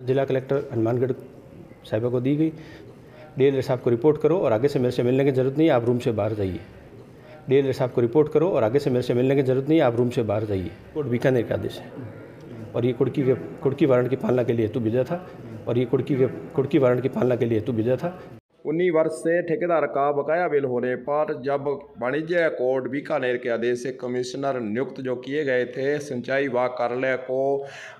जिला कलेक्टर हनुमानगढ़ साहिबा को दी गई। डी साहब को रिपोर्ट करो और आगे से मेरे से मिलने की ज़रूरत नहीं, आप रूम से बाहर जाइए। डी साहब को रिपोर्ट करो और आगे से मेरे से मिलने की ज़रूरत नहीं, आप रूम से बाहर जाइए। कोर्ट बीकानेर का आदेश है। और ये कुड़की के, कुड़की वारंट की पालना के लिए हेतु भेजा था। और ये कुड़की के, कुड़की वारंट की पालना के लिए हेतु भेजा था। उन्नीस वर्ष से ठेकेदार का बकाया बिल होने पर जब वाणिज्य कोर्ट बीकानेर के आदेश से कमिश्नर नियुक्त जो किए गए थे, सिंचाई विभाग कार्यालय को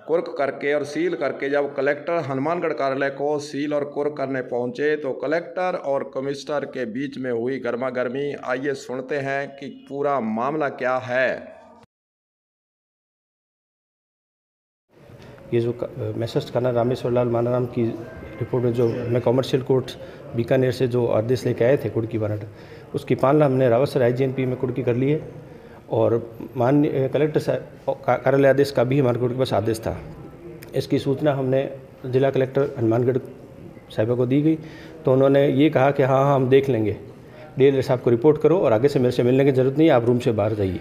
कुर्क करके और सील करके जब कलेक्टर हनुमानगढ़ कार्यालय को सील और कुर्क करने पहुँचे तो कलेक्टर और कमिश्नर के बीच में हुई गर्मा गर्मी आइए सुनते हैं कि पूरा मामला क्या है। ये जो मैसेज खाना रामेश्वर लाल मानाराम की रिपोर्ट में जो मैं कॉमर्शियल कोर्ट, बीकानेर से जो आदेश लेके आए थे कुड़की वारंट उसकी पालना हमने रावत सर आई में कुड़की कर ली है और माननीय कलेक्टर साहब कार्यालय आदेश का भी हमारे के पास आदेश था। इसकी सूचना हमने जिला कलेक्टर हनुमानगढ़ साहिबा को दी गई तो उन्होंने ये कहा कि हाँ हाँ हम देख लेंगे। डी साहब को रिपोर्ट करो और आगे से मेरे से मिलने की ज़रूरत नहीं, आप रूम से बाहर जाइए।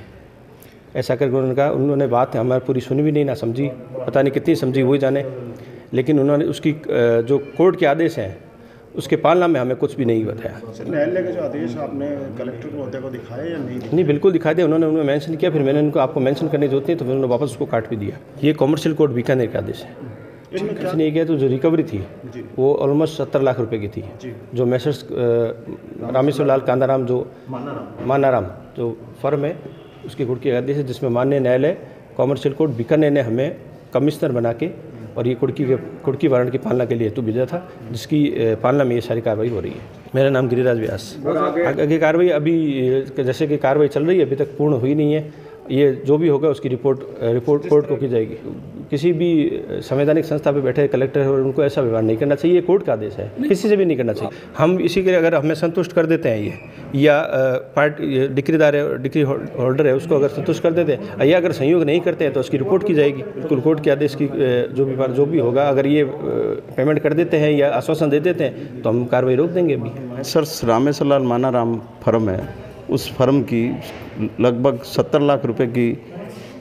ऐसा करके उन्होंने कहा, उन्होंने बात हमारी पूरी सुनी भी नहीं, ना समझी, पता नहीं कितनी समझी हुई जाने। लेकिन उन्होंने उसकी जो कोर्ट के आदेश हैं उसके पालना में हमें कुछ भी नहीं बताया। न्यायालय के जो आदेश आपने कलेक्टर को को दिखाए या नहीं नहीं बिल्कुल दिखाई दिया उन्होंने उन्होंने मेंशन किया फिर मैंने उनको आपको मेंशन करने ज़रूरत नहीं तो फिर उन्होंने वापस उसको काट भी दिया। ये कॉमर्शियल कोर्ट बीकानेर का आदेश है। कुछ नहीं किया तो जो रिकवरी थी वो ऑलमोस्ट सत्तर लाख रुपए की थी। जो। मैसर्स रामेश्वर लाल कांदाराम जो मानाराम जो फर्म है उसकी कोर्ट की आदेश है जिसमें माननीय न्यायालय कॉमर्शियल कोर्ट बीकानेर ने हमें कमिश्नर बना के और ये कुड़की के कुड़की वारंट की पालना के लिए हेतु भेजा था जिसकी पालना में ये सारी कार्रवाई हो रही है। मेरा नाम गिरिराज व्यास। आगे। कार्रवाई अभी जैसे कि कार्रवाई चल रही है अभी तक पूर्ण हुई नहीं है। ये जो भी होगा उसकी रिपोर्ट रिपोर्ट कोर्ट को की जाएगी। किसी भी संवैधानिक संस्था पे बैठे कलेक्टर है और उनको ऐसा व्यवहार नहीं करना चाहिए ये कोर्ट का आदेश है। किसी से भी नहीं करना चाहिए। हम इसी के अगर हमें संतुष्ट कर देते हैं ये या पार्टी डिग्रीदार है डिग्री होल्डर है उसको अगर संतुष्ट कर देते हैं या अगर सहयोग नहीं करते हैं तो उसकी रिपोर्ट की जाएगी। बिल्कुल कोर्ट के आदेश की जो भी जो भी होगा अगर ये पेमेंट कर देते हैं या आश्वासन दे देते हैं तो हम कार्रवाई रोक देंगे अभी। सर रामेश्वर लाल मानाराम फर्म है। उस फर्म की लगभग सत्तर लाख रुपए की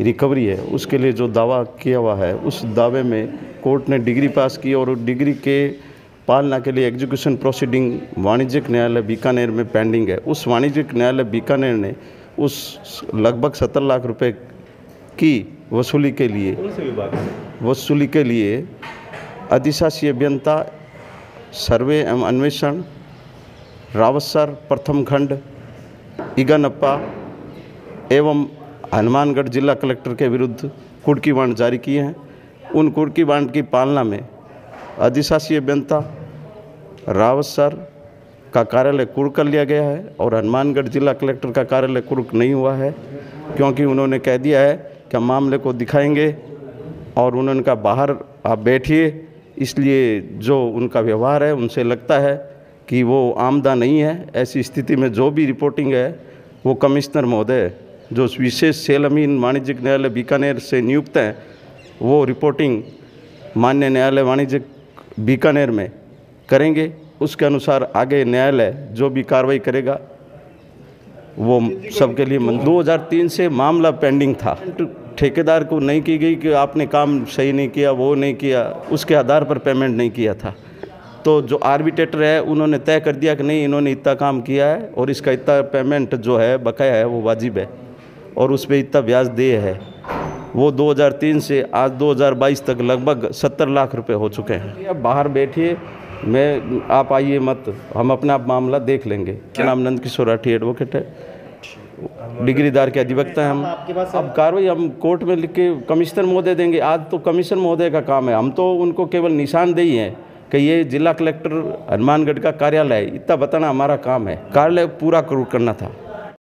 रिकवरी है, उसके लिए जो दावा किया हुआ है, उस दावे में कोर्ट ने डिग्री पास की और डिग्री के पालना के लिए एग्जीक्यूशन प्रोसीडिंग वाणिज्यिक न्यायालय बीकानेर में पेंडिंग है। उस वाणिज्यिक न्यायालय बीकानेर ने उस लगभग सत्तर लाख रुपए की वसूली के लिए, वसूली के लिए अधिशासी अभियंता, सर्वे एवं अन्वेषण रावतसर प्रथम खंड, इगनप्पा एवं हनुमानगढ़ जिला कलेक्टर के विरुद्ध कुड़की बांड जारी किए हैं। उन कुड़की बांड की पालना में अधिशासी अभियंता रावत सर का कार्यालय कुर्क कर लिया गया है और हनुमानगढ़ जिला कलेक्टर का कार्यालय कुर्क नहीं हुआ है, क्योंकि उन्होंने कह दिया है कि मामले को दिखाएँगे और उन्होंने कहा बाहर आप बैठिए। इसलिए जो उनका व्यवहार है, उनसे लगता है कि वो आमदा नहीं है। ऐसी स्थिति में जो भी रिपोर्टिंग है, वो कमिश्नर महोदय जो विशेष सेल अमीन वाणिज्यिक न्यायालय बीकानेर से नियुक्त हैं, वो रिपोर्टिंग मान्य न्यायालय वाणिज्यिक बीकानेर में करेंगे। उसके अनुसार आगे न्यायालय जो भी कार्रवाई करेगा, वो सबके लिए 2003 से मामला पेंडिंग था। ठेकेदार को नहीं की गई कि आपने काम सही नहीं किया, वो नहीं किया, उसके आधार पर पेमेंट नहीं किया था। तो जो आर्बिटेटर है, उन्होंने तय कर दिया कि नहीं, इन्होंने इतना काम किया है और इसका इतना पेमेंट जो है, बकाया है, वो वाजिब है। और उस पर इतना ब्याज दे है। वो 2003 से आज 2022 तक लगभग 70 लाख रुपए हो चुके हैं। अब बाहर बैठिए मैं आप आइए मत हम अपना आप मामला देख लेंगे। क्या? नाम नंद किशोर राठी एडवोकेट है। डिग्रीदार के अधिवक्ता हैं हम। अब कार्रवाई हम कोर्ट में लिख के कमिश्नर महोदय देंगे। आज तो कमिश्नर महोदय का काम है। हम तो उनको केवल निशानदेही हैं कि ये जिला कलेक्टर हनुमानगढ़ का कार्यालय है। इतना बताना हमारा काम है। कार्यालय पूरा करना था।